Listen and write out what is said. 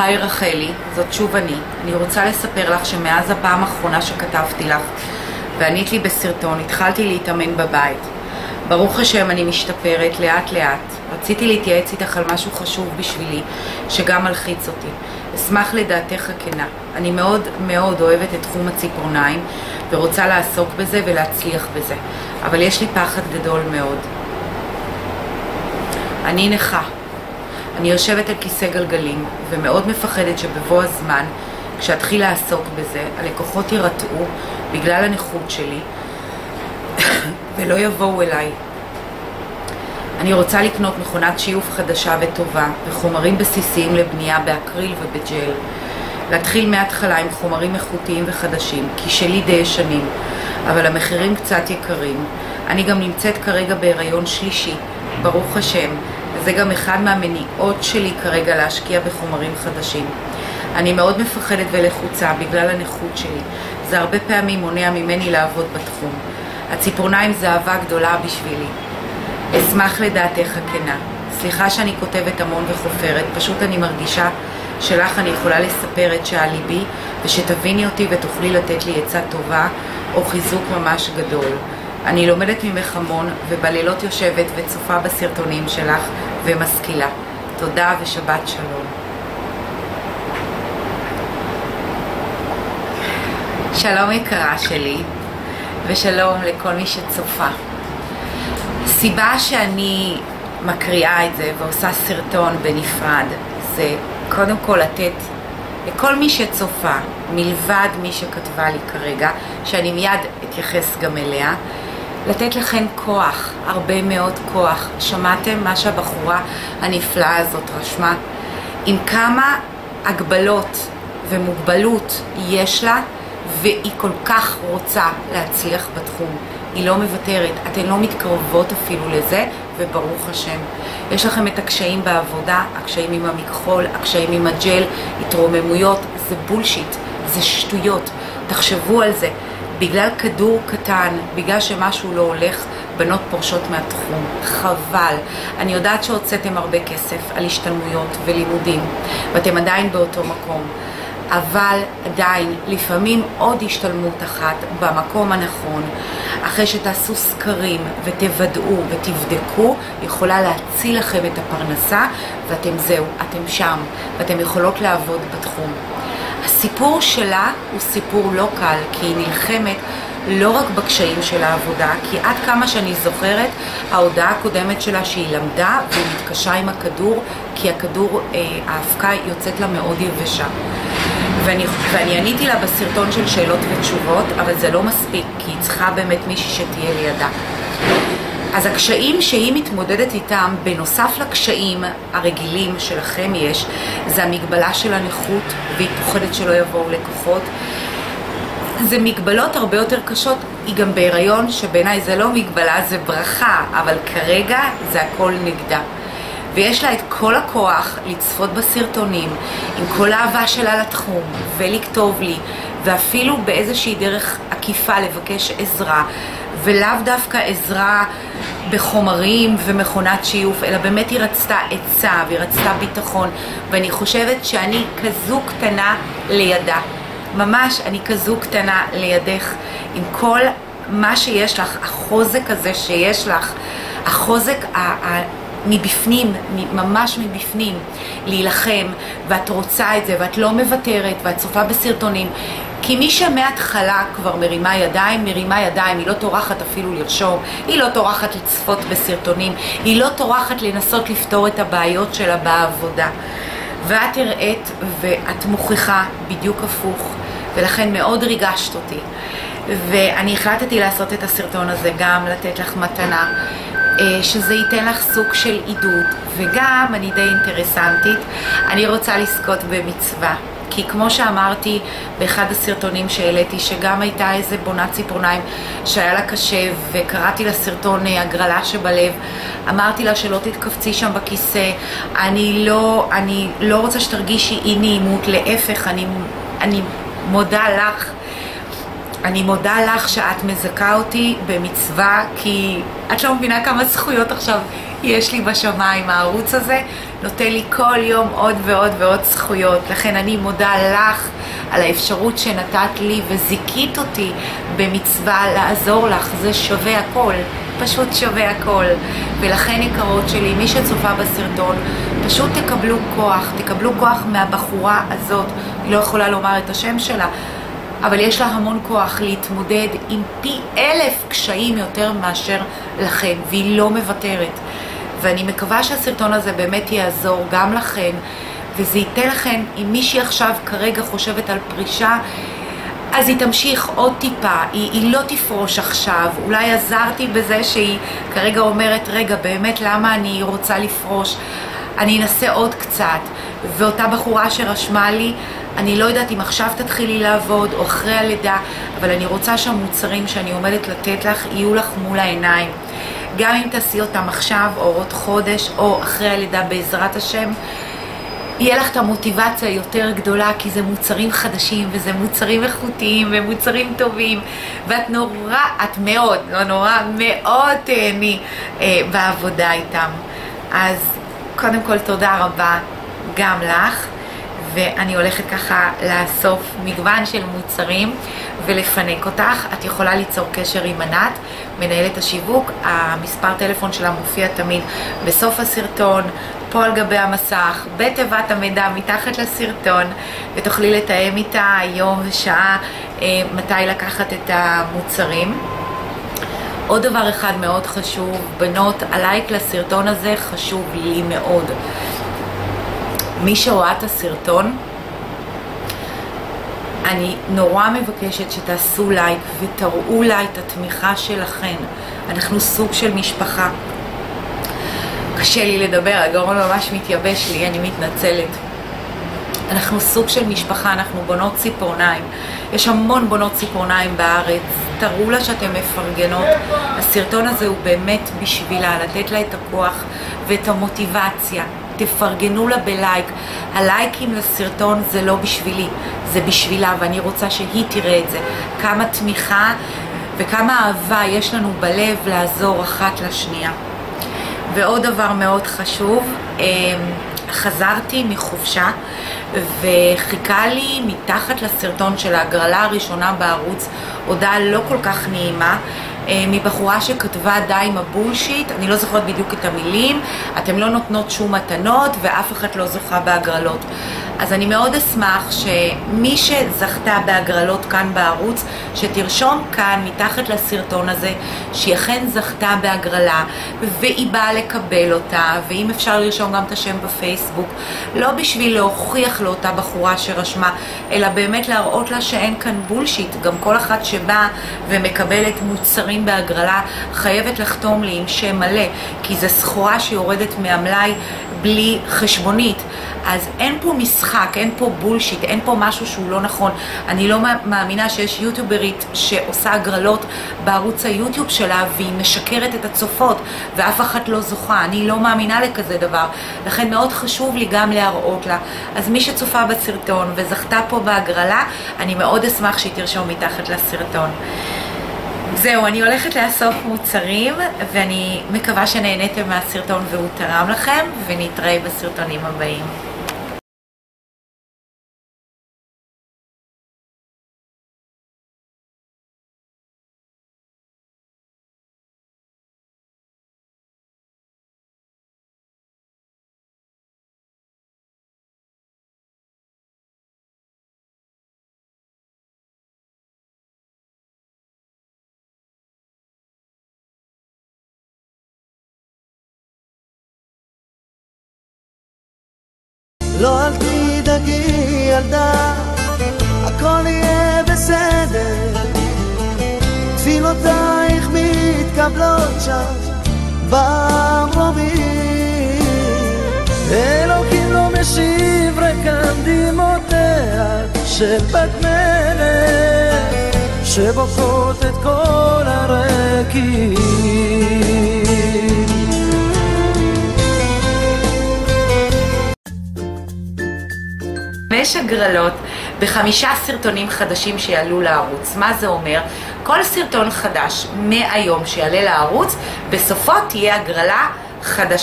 היי רחלי, זאת שוב אני. אני רוצה לספר לך שמאז הפעם האחרונה שכתבתי לך וענית לי בסרטון, התחלתי להתאמן בבית. ברוך השם אני משתפרת לאט לאט. רציתי להתייעץ איתך על משהו חשוב בשבילי, שגם מלחיץ אותי. אשמח לדעתך הכנה. אני מאוד מאוד אוהבת את תחום הציפורניים ורוצה לעסוק בזה ולהצליח בזה, אבל יש לי פחד גדול מאוד. אני נכה. אני יושבת על כיסא גלגלים ומאוד מפחדת שבבוא הזמן, כשאתחיל לעסוק בזה, הלקוחות יירתעו בגלל הנכות שלי ולא יבואו אליי. אני רוצה לקנות מכונת שיוף חדשה וטובה וחומרים בסיסיים לבנייה באקריל ובג'ל. להתחיל מההתחלה עם חומרים איכותיים וחדשים, כי שלי די ישנים, אבל המחירים קצת יקרים. אני גם נמצאת כרגע בהיריון שלישי, ברוך השם, וזה גם אחד מהמניעות שלי כרגע להשקיע בחומרים חדשים. אני מאוד מפחדת ולחוצה בגלל הנכות שלי. זה הרבה פעמים מונע ממני לעבוד בתחום. הציפורניים זה אהבה גדולה בשבילי. אשמח לדעתך הכנה. סליחה שאני כותבת המון וחופרת, פשוט אני מרגישה שלך אני יכולה לספר את שעל ליבי ושתביני אותי ותוכלי לתת לי עצה טובה או חיזוק ממש גדול. אני לומדת ממך המון ובלילות יושבת וצופה בסרטונים שלך ומשכילה. תודה ושבת שלום. שלום יקרה שלי ושלום לכל מי שצופה. הסיבה שאני מקריאה את זה ועושה סרטון בנפרד זה קודם כל לתת לכל מי שצופה, מלבד מי שכתבה לי כרגע, שאני מיד אתייחס גם אליה, לתת לכם כוח, הרבה מאוד כוח. שמעתם מה שהבחורה הנפלאה הזאת רשמה? עם כמה הגבלות ומוגבלות יש לה, והיא כל כך רוצה להצליח בתחום. היא לא מוותרת, אתן לא מתקרבות אפילו לזה, וברוך השם. יש לכם את הקשיים בעבודה, הקשיים עם המכחול, הקשיים עם הג'ל, התרוממויות, זה בולשיט, זה שטויות. תחשבו על זה. בגלל כדור קטן, בגלל שמשהו לא הולך, בנות פורשות מהתחום. חבל. אני יודעת שהוצאתם הרבה כסף על השתלמויות ולימודים, ואתם עדיין באותו מקום. אבל עדיין, לפעמים עוד השתלמות אחת במקום הנכון, אחרי שתעשו סקרים ותוודאו ותבדקו, יכולה להציל לכם את הפרנסה, ואתם זהו, אתם שם, ואתם יכולות לעבוד בתחום. הסיפור שלה הוא סיפור לא קל, כי היא נלחמת לא רק בקשיים של העבודה, כי עד כמה שאני זוכרת, ההודעה הקודמת שלה שהיא למדה והיא מתקשה עם הכדור, כי הכדור, אה, האבקה יוצאת לה מאוד יבשה. ואני, ואני עניתי לה בסרטון של שאלות ותשובות, אבל זה לא מספיק, כי היא צריכה באמת מישהי שתהיה לידה. אז הקשיים שהיא מתמודדת איתם, בנוסף לקשיים הרגילים שלכם יש, זה המגבלה של הנכות, והיא פוחדת שלא יבואו לקוחות. זה מגבלות הרבה יותר קשות, היא גם בהיריון, שבעיניי זה לא מגבלה, זה ברכה, אבל כרגע זה הכל נגדה. ויש לה את כל הכוח לצפות בסרטונים, עם כל האהבה שלה לתחום, ולכתוב לי, ואפילו באיזושהי דרך עקיפה לבקש עזרה, ולאו דווקא עזרה בחומרים ומכונת שיוף, אלא באמת היא רצתה עצה והיא רצתה ביטחון, ואני חושבת שאני כזו קטנה לידה. ממש, אני כזו קטנה לידך, עם כל מה שיש לך, החוזק הזה שיש לך, החוזק מבפנים, ממש מבפנים, להילחם, ואת רוצה את זה, ואת לא מוותרת, ואת צופה בסרטונים. כי מי שמההתחלה כבר מרימה ידיים, מרימה ידיים, היא לא טורחת אפילו לרשום, היא לא טורחת לצפות בסרטונים, היא לא טורחת לנסות לפתור את הבעיות שלה בעבודה. ואת הראית ואת מוכיחה בדיוק הפוך, ולכן מאוד ריגשת אותי. ואני החלטתי לעשות את הסרטון הזה גם לתת לך מתנה אה, שזה ייתן לך סוג של עידוד, וגם, אני די אינטרסנטית, אני רוצה לזכות במצווה. כי כמו שאמרתי באחד הסרטונים שהעליתי, שגם הייתה איזה בונת ציפורניים שהיה לה קשה, וקראתי לסרטון אה, הגרלה שבלב, אמרתי לה שלא תתכווצי שם בכיסא, אני לא, אני לא רוצה שתרגישי אי נעימות, להפך, אני, אני מודה לך אני מודה לך שאת מזכה אותי במצווה, כי את לא מבינה כמה זכויות עכשיו יש לי בשמיים. הערוץ הזה נותן לי כל יום עוד ועוד ועוד זכויות. לכן אני מודה לך על האפשרות שנתת לי וזיכית אותי במצווה לעזור לך. זה שווה הכל. פשוט שווה הכל. ולכן יקרות שלי, מי שצופה בסרטון, פשוט תקבלו כוח, תקבלו כוח מהבחורה הזאת, היא לא יכולה לומר את השם שלה, אבל יש לה המון כוח להתמודד עם פי אלף קשיים יותר מאשר לכם, והיא לא מוותרת. ואני מקווה שהסרטון הזה באמת יעזור גם לכם, וזה ייתן לכם, אם מישהי עכשיו כרגע חושבת על פרישה, אז היא תמשיך עוד טיפה, היא, היא לא תפרוש עכשיו. אולי עזרתי בזה שהיא כרגע אומרת, רגע, באמת למה אני רוצה לפרוש? אני אנסה עוד קצת. ואותה בחורה שרשמה לי, אני לא יודעת אם עכשיו תתחילי לעבוד או אחרי הלידה, אבל אני רוצה שהמוצרים שאני עומדת לתת לך יהיו לך מול העיניים. גם אם תעשי אותם עכשיו או עוד חודש או אחרי הלידה בעזרת השם, יהיה לך את המוטיבציה יותר גדולה, כי זה מוצרים חדשים, וזה מוצרים איכותיים, ומוצרים טובים, ואת נורא, את מאוד, לא נורא, מאוד תהני אה, בעבודה איתם. אז קודם כל תודה רבה גם לך. ואני הולכת ככה לאסוף מגוון של מוצרים ולפנק אותך. את יכולה ליצור קשר עם ענת, מנהלת השיווק, המספר טלפון שלה מופיע תמיד בסוף הסרטון, פה על גבי המסך, בתיבת המידע מתחת לסרטון, ותוכלי לתאם איתה יום ושעה אה, מתי לקחת את המוצרים. עוד דבר אחד מאוד חשוב, בנות, הלייק לסרטון הזה חשוב לי מאוד. מי שרואה את הסרטון, אני נורא מבקשת שתעשו לייק ותראו לה את התמיכה שלכן. אנחנו סוג של משפחה. קשה לי לדבר, הגרון ממש מתייבש לי, אני מתנצלת. אנחנו סוג של משפחה, אנחנו בונות ציפורניים. יש המון בונות ציפורניים בארץ. תראו לה שאתן מפרגנות. הסרטון הזה הוא באמת בשבילה, לתת לה את הכוח ואת המוטיבציה. תפרגנו לה בלייק. הלייקים לסרטון זה לא בשבילי, זה בשבילה, ואני רוצה שהיא תראה את זה. כמה תמיכה וכמה אהבה יש לנו בלב לעזור אחת לשנייה. ועוד דבר מאוד חשוב, אמ, חזרתי מחופשה וחיכה לי מתחת לסרטון של ההגרלה הראשונה בערוץ הודעה לא כל כך נעימה מבחורה שכתבה די עם הבולשיט, אני לא זוכרת בדיוק את המילים, אתם לא נותנות שום מתנות ואף אחד לא זוכה בהגרלות. אז אני מאוד אשמח שמי שזכתה בהגרלות כאן בערוץ, שתרשום כאן מתחת לסרטון הזה שהיא אכן זכתה בהגרלה והיא באה לקבל אותה, ואם אפשר לרשום גם את השם בפייסבוק, לא בשביל להוכיח לאותה בחורה שרשמה, אלא באמת להראות לה שאין כאן בולשיט. גם כל אחת שבאה ומקבלת מוצרים בהגרלה חייבת לחתום לי עם שם מלא, כי זו סחורה שיורדת מהמלאי בלי חשבונית. אז אין פה משחק, אין פה בולשיט, אין פה משהו שהוא לא נכון. אני לא מאמינה שיש יוטיוברית שעושה הגרלות בערוץ היוטיוב שלה והיא משקרת את הצופות ואף אחת לא זוכה. אני לא מאמינה לכזה דבר. לכן מאוד חשוב לי גם להראות לה. אז מי שצופה בסרטון וזכתה פה בהגרלה, אני מאוד אשמח שהיא תרשום מתחת לסרטון. זהו, אני הולכת לאסוף מוצרים, ואני מקווה שנהניתם מהסרטון והוא תרם לכם, ונתראה בסרטונים הבאים. לא אל תדאגי ילדה, הכל יהיה בסדר. תפילותייך מתקבלות שם במרומים. אלוקים לא משיב ריקם דמעותיה של בת מלך, שבוקעות את כל הרקיעים. יש הגרלות, בחמישה סרטונים חדשים שיעלו לערוץ. מה זה אומר? כל סרטון חדש מהיום שיעלה לערוץ, בסופו תהיה הגרלה חדשה.